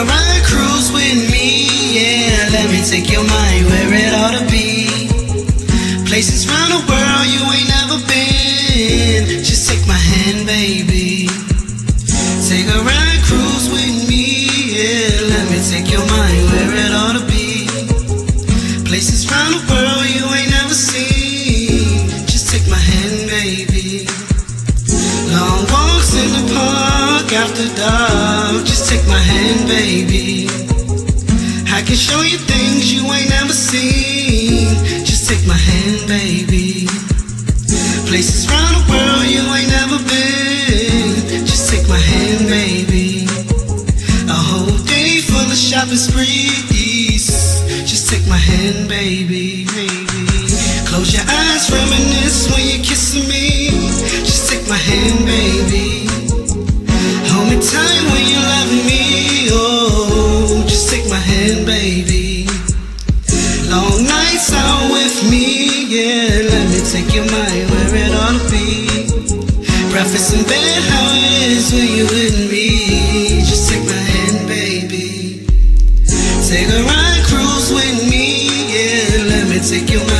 You're on cruise with me, yeah. Let me take your mind where it ought to be. Places round the world you ain't never been. Just take my hand, baby. Take a ride, cruise with me, yeah. Let me take your mind where it ought to be. Places round the world after dark. Just take my hand, baby. I can show you things you ain't never seen. Just take my hand, baby. Places round the world you ain't never been. Just take my hand, baby. A whole day full of shopping sprees. Just take my hand, baby, baby. Close your eyes, reminisce when you're kissing me. Yeah. Let me take your mind where it ought to be. Breakfast in bed, how it is when you with me. Just take my hand, baby. Take a ride, cruise with me, yeah. Let me take your mind